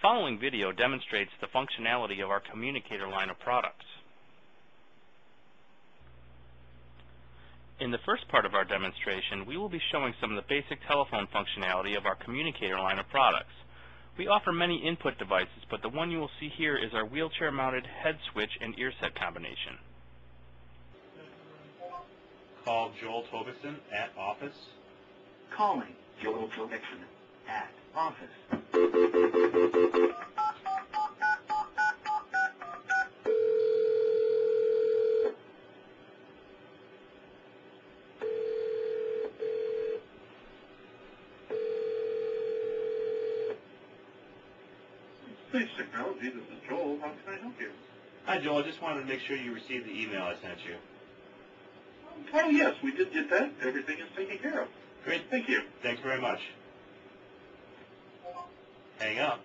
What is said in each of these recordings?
following video demonstrates the functionality of our communicator line of products. In the first part of our demonstration, we will be showing some of the basic telephone functionality of our communicator line of products. We offer many input devices, but the one you will see here is our wheelchair-mounted head switch and ear set combination. Call Joel Tobixon at office. Calling Joel Tobixon at office. Space Technology, this is Joel. How can I help you? Hi, Joel. I just wanted to make sure you received the email I sent you. Oh, yes, we did get that. Everything is taken care of. Great. Thank you. Thanks very much. Hang up.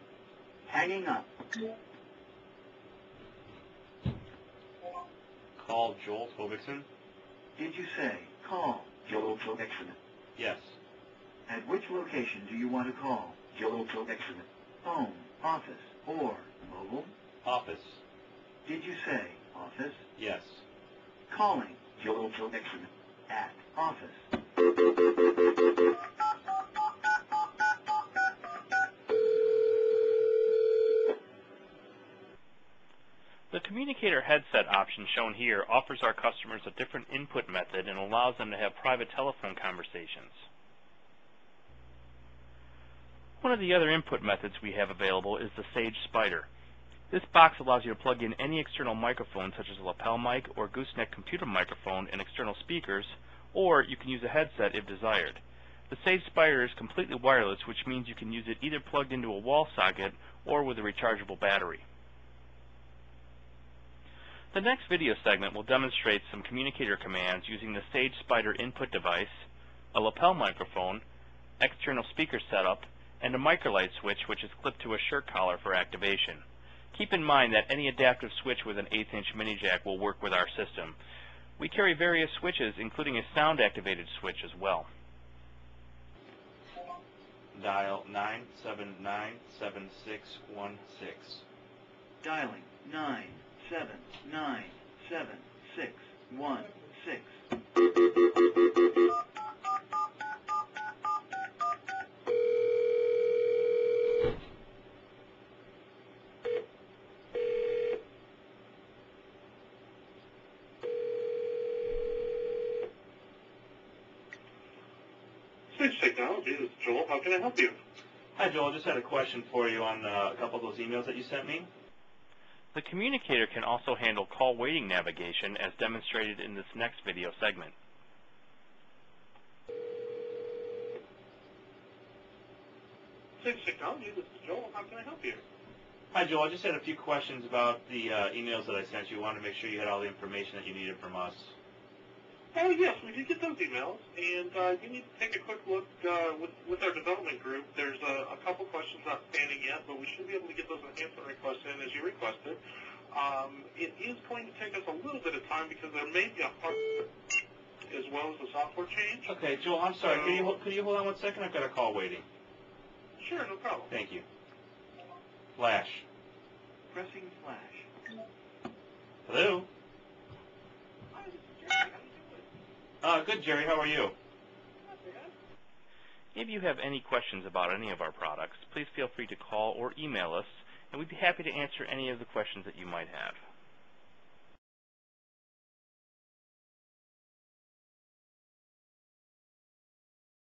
Hanging up. Call Joel Tobixon. Did you say call Joel Tobixon? Yes. At which location do you want to call Joel Tobixon? Home, office, or mobile? Office. Did you say office? Yes. Calling Joel Tobixon at office. The communicator headset option shown here offers our customers a different input method and allows them to have private telephone conversations. One of the other input methods we have available is the Sage Spider. This box allows you to plug in any external microphone such as a lapel mic or gooseneck computer microphone and external speakers, or you can use a headset if desired. The Sage Spider is completely wireless, which means you can use it either plugged into a wall socket or with a rechargeable battery. The next video segment will demonstrate some communicator commands using the Sage Spider input device, a lapel microphone, external speaker setup, and a microlight switch which is clipped to a shirt collar for activation. Keep in mind that any adaptive switch with an 8th inch mini jack will work with our system. We carry various switches including a sound activated switch as well. Dial 9797616. Dialing 9797616. Switch Technology, this is Joel. How can I help you? Hi, Joel. I just had a question for you on uh, a couple of those emails that you sent me. The communicator can also handle call waiting navigation as demonstrated in this next video segment. Space Technology, this is Joel. How can I help you? Hi, Joel. I just had a few questions about the uh, emails that I sent you. Wanted to make sure you had all the information that you needed from us. Oh, yes, we did get those emails, and uh, you need to take a quick look uh, with, with our development group. There's a, a couple questions outstanding yet, but we should be able to get those enhancement requests in as you requested. Um, it is going to take us a little bit of time because there may be a hard as well as a software change. Okay, Joel. I'm sorry. Could you could you hold on one second? I've got a call waiting. Sure, no problem. Thank you. Flash. Pressing flash. Hello. Hi, this is Jerry. How you doing? Uh, good, Jerry. How are you? Not bad. If you have any questions about any of our products, please feel free to call or email us, and we'd be happy to answer any of the questions that you might have.